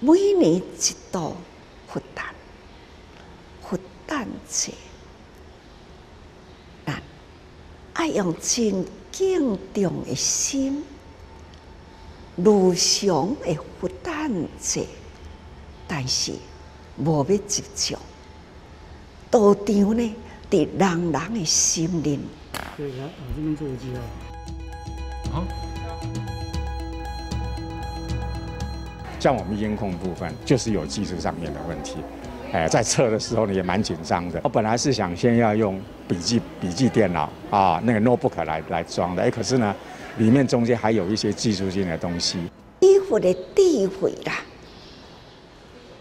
每年一度佛诞，佛诞节，咱爱用真敬重的心，如常的佛诞节，但是无要执着，道场呢，伫人人的心灵。像我们音控部分，就是有技术上面的问题，哎，在测的时候呢也蛮紧张的。我本来是想先要用笔记笔记电脑啊，那个 notebook 来来装的，哎，可是呢，里面中间还有一些技术性的东西。衣服的智慧啦，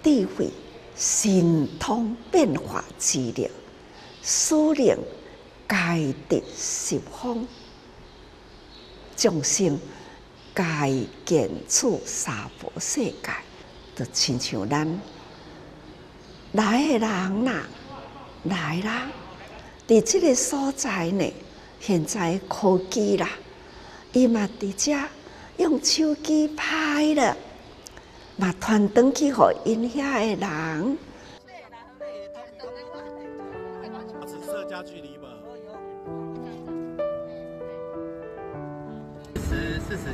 智慧神通变化之力，使令改得十方众生。改建出三佛世界，就亲像咱来的人啦，来啦！伫即个所在呢，现在科技啦，伊嘛伫遮用手机拍了，嘛传登去互因遐诶人。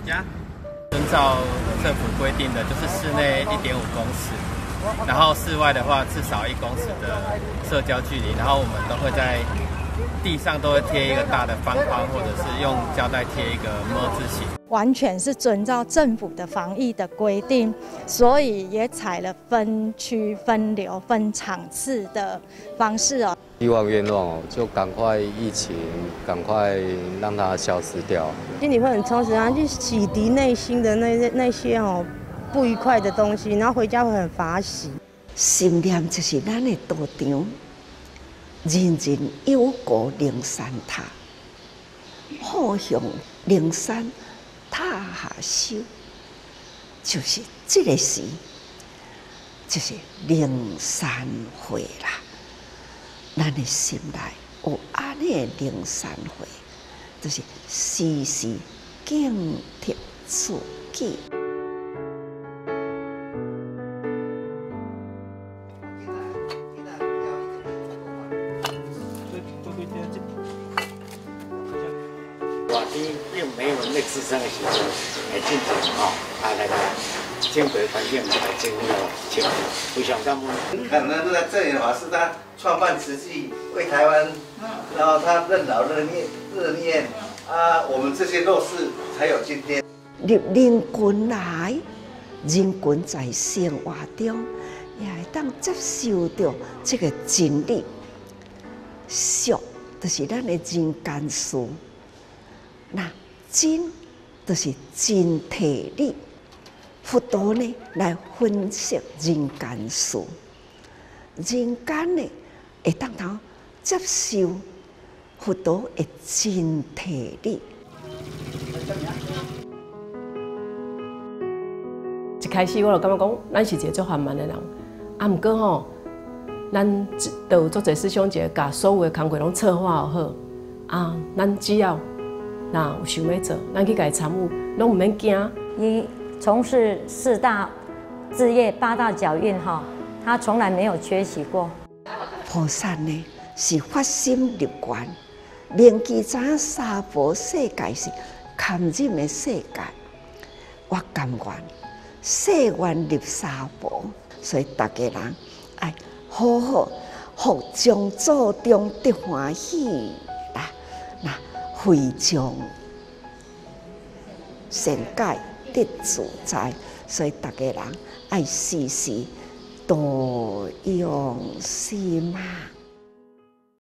家，遵照政府规定的，就是室内一点五公尺，然后室外的话至少一公尺的社交距离，然后我们都会在地上都会贴一个大的方框，或者是用胶带贴一个么字形。完全是遵照政府的防疫的规定，所以也采了分区分流、分场次的方式哦。希望愿望哦，就赶快疫情，赶快让它消失掉。心里会很充实，然后去洗涤内心的那些那些哦不愉快的东西，然后回家会很法喜。心念就是咱的道场，人人有过灵山塔，好向灵山。塔下修，就是这个时，就是灵山会啦。咱的心内有安尼的灵山会，就是时时警惕自己。没有那自身的时候来进行啊，啊那个建北环境来进行了清理，不像他们可能都在这里的话，是他创办慈济为台湾，然后他任劳任怨任怨啊，我们这些弱势才有今天。入人群来，人群在生活中也会当接受到这个真理，俗就是咱的人间事，那。真就是真体力，佛陀呢来分析人间事，人间呢会当头接受佛陀的真体力。一开始我就感觉讲，咱是一个做缓慢的人，啊，毋过吼，咱都有做者师兄姐，甲所有的工作拢策划好，啊，咱只要。那有想要做，咱去伊参悟，拢毋免惊。伊从事四大置业、八大脚印，哈，他从来没有缺席过。菩萨呢是发心立愿，铭记咱三佛世界是堪忍的世界，我甘愿誓愿立三佛，所以大家人爱好好福将祖中得欢喜啊，那。非常善解得自在，所以大家人爱时时多用心嘛。